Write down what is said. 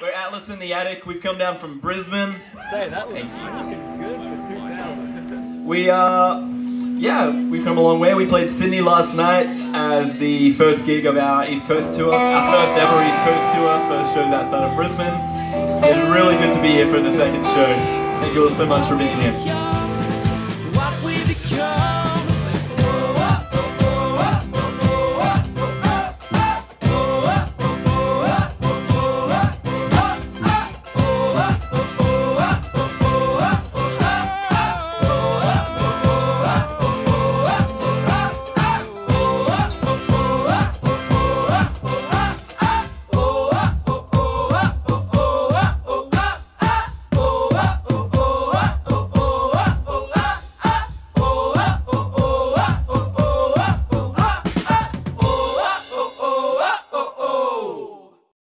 We're Atlas and the Attic. We've come down from Brisbane. Say, that looks fucking good for 2000. We uh yeah, we've come a long way. We played Sydney last night as the first gig of our East Coast tour. Our first ever East Coast tour, first shows outside of Brisbane. It's really good to be here for the second show. Thank you all so much for being here.